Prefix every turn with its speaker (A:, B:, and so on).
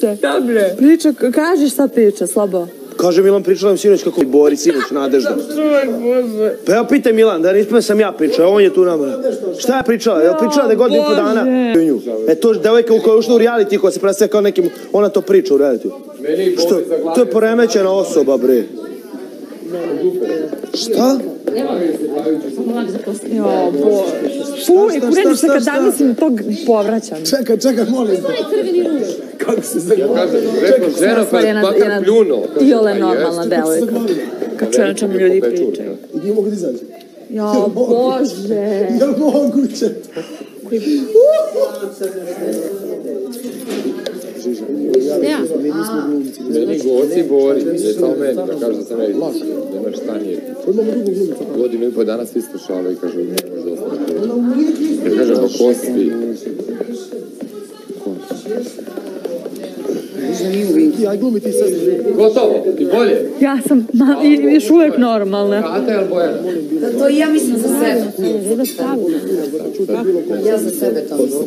A: se.
B: Dobre.
A: Priča, kaži šta priča, slabo.
C: Kaže Milan, pričala nam sinoć kako Bori, sinoć, Nadežda. Pa ja pitaj Milan, da nismo sam ja pričao, on je tu nama. Šta je pričala? Je pričala da je godinu i po dana? E to devojka u kojoj je ušla u reality, koja se predstavlja kao nekim, ona to priča u reality. Što? To je poremećena osoba, bre. Šta?
A: Jo, bože. Fuj, kureniš se kad
C: šta?
A: dan mislim tog povraćam.
C: Čekaj, čekaj, molim te. Kako se zove?
D: Rekao, žena pa je pljunuo.
A: I ole normalna devojka. Kad čujem čemu ljudi pričaju.
C: I nije mogu da izađe.
A: Jo, bože.
C: Je li moguće?
A: Ja.
D: Meni goci bori, ne samo meni, da kaže da sam ja izlašio, da imaš šta nije. Godinu i po dana svi slušavaju i kažu, ne može da ostane. Ja kažem, pa ko svi?
C: Aj glumi ti sad.
D: Gotovo, i bolje.
A: Ja sam ma, i, još uvijek normalna.
D: Kata ili Bojana?
B: To i ja mislim za sebe. Ja za sebe to mislim.